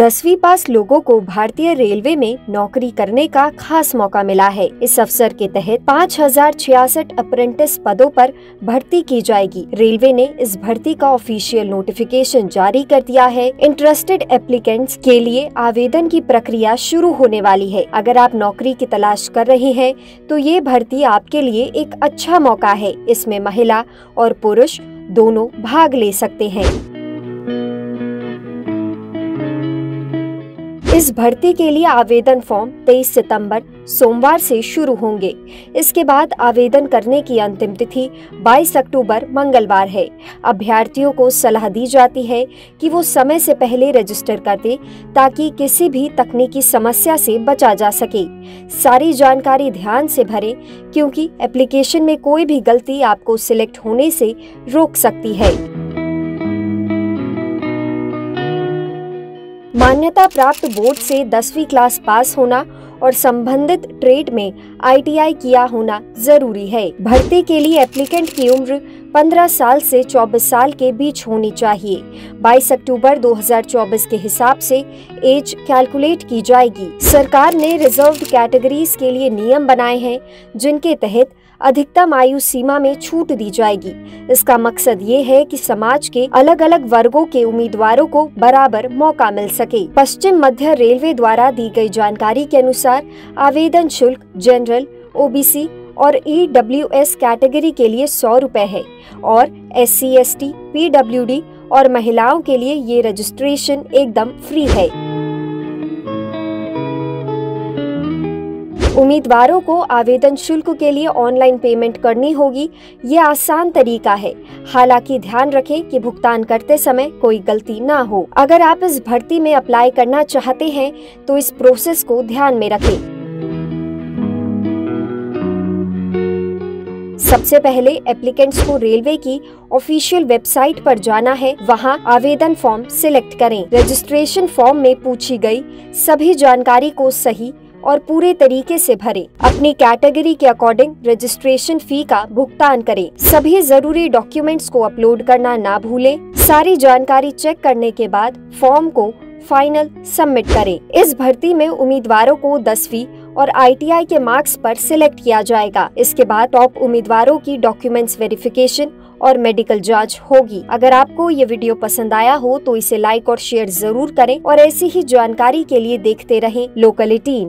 दसवीं पास लोगों को भारतीय रेलवे में नौकरी करने का खास मौका मिला है। इस अवसर के तहत पाँच हज़ार छियासठ अप्रेंटिस पदों पर भर्ती की जाएगी। रेलवे ने इस भर्ती का ऑफिशियल नोटिफिकेशन जारी कर दिया है। इंटरेस्टेड एप्लीकेंट्स के लिए आवेदन की प्रक्रिया शुरू होने वाली है। अगर आप नौकरी की तलाश कर रहे हैं तो ये भर्ती आपके लिए एक अच्छा मौका है। इसमें महिला और पुरुष दोनों भाग ले सकते हैं। इस भर्ती के लिए आवेदन फॉर्म 23 सितंबर, सोमवार से शुरू होंगे। इसके बाद आवेदन करने की अंतिम तिथि 22 अक्टूबर, मंगलवार है। अभ्यर्थियों को सलाह दी जाती है कि वो समय से पहले रजिस्टर कर दे ताकि किसी भी तकनीकी समस्या से बचा जा सके। सारी जानकारी ध्यान से भरें, क्योंकि एप्लीकेशन में कोई भी गलती आपको सिलेक्ट होने से रोक सकती है। मान्यता प्राप्त बोर्ड से दसवीं क्लास पास होना और संबंधित ट्रेड में आईटीआई किया होना ज़रूरी है। भर्ती के लिए एप्लीकेंट की उम्र 15 साल से 24 साल के बीच होनी चाहिए। 22 अक्टूबर 2024 के हिसाब से एज कैलकुलेट की जाएगी। सरकार ने रिज़र्व कैटेगरीज के लिए नियम बनाए हैं, जिनके तहत अधिकतम आयु सीमा में छूट दी जाएगी। इसका मकसद ये है कि समाज के अलग अलग वर्गों के उम्मीदवारों को बराबर मौका मिल सके। पश्चिम मध्य रेलवे द्वारा दी गई जानकारी के अनुसार, आवेदन शुल्क, जनरल ओबीसी और ई डब्ल्यू एस कैटेगरी के लिए सौ रूपए है और S C S T P W D और महिलाओं के लिए ये रजिस्ट्रेशन एकदम फ्री है। उम्मीदवारों को आवेदन शुल्क के लिए ऑनलाइन पेमेंट करनी होगी। ये आसान तरीका है। हालाँकि ध्यान रखें कि भुगतान करते समय कोई गलती ना हो। अगर आप इस भर्ती में अप्लाई करना चाहते हैं तो इस प्रोसेस को ध्यान में रखें। सबसे पहले एप्लीकेंट्स को रेलवे की ऑफिशियल वेबसाइट पर जाना है। वहाँ आवेदन फॉर्म सिलेक्ट करें। रजिस्ट्रेशन फॉर्म में पूछी गई सभी जानकारी को सही और पूरे तरीके से भरें। अपनी कैटेगरी के अकॉर्डिंग रजिस्ट्रेशन फ़ी का भुगतान करें। सभी ज़रूरी डॉक्यूमेंट्स को अपलोड करना ना भूलें। सारी जानकारी चेक करने के बाद फॉर्म को फाइनल सबमिट करें। इस भर्ती में उम्मीदवारों को दसवीं और आईटीआई के मार्क्स पर सिलेक्ट किया जाएगा। इसके बाद टॉप उम्मीदवारों की डॉक्यूमेंट्स वेरिफिकेशन और मेडिकल जाँच होगी। अगर आपको ये वीडियो पसंद आया हो तो इसे लाइक और शेयर ज़रूर करें और ऐसी ही जानकारी के लिए देखते रहें लोकल एटीन